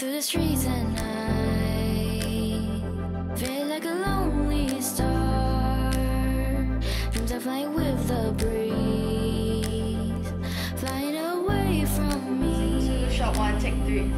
through the streets at night. Feel like a lonely star. Dreams are flying with the breeze. Flying away from me. Shot one, take three.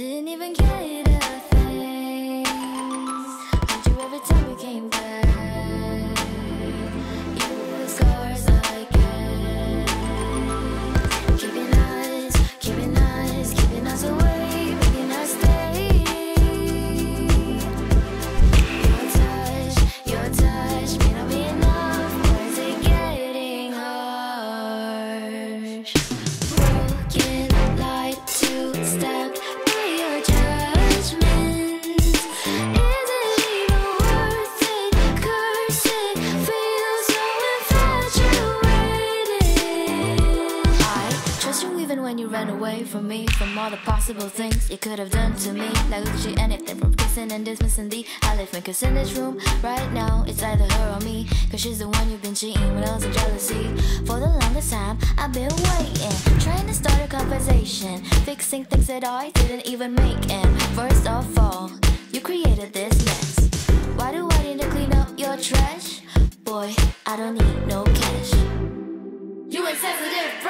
Had didn't when you ran away from me. From all the possible things you could have done to me. Like literally anything from kissing and dismissing the elephant. Cause in this room right now, it's either her or me. Cause she's the one you've been cheating with lots of jealousy. For the longest time, I've been waiting. Trying to start a conversation. Fixing things that I didn't even make. And first of all, you created this mess. Why do I need to clean up your trash? Boy, I don't need no cash. You insensitive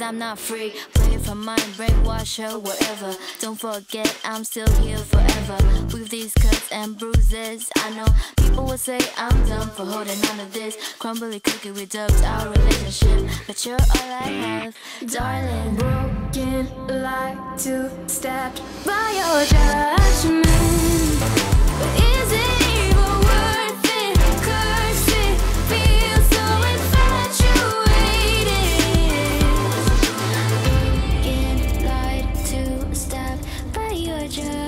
Cause I'm not free. Play for mine, brainwash her, whatever. Don't forget, I'm still here forever. With these cuts and bruises. I know people will say I'm dumb for holding on to this. Crumbly cookie, we dubbed our relationship. But you're all I have, darling. Broken light to stepped by your judgment. By